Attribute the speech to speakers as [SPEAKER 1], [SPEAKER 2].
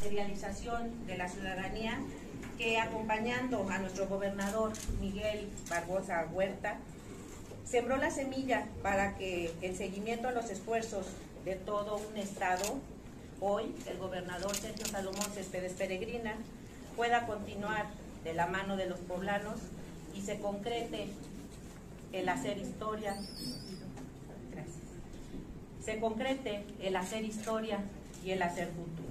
[SPEAKER 1] materialización de la ciudadanía que acompañando a nuestro gobernador Miguel Barbosa Huerta, sembró la semilla para que el seguimiento a los esfuerzos de todo un Estado, hoy el gobernador Sergio Salomón Céspedes Peregrina, pueda continuar de la mano de los poblanos y se concrete el hacer historia. Gracias. Se concrete el hacer historia y el hacer futuro.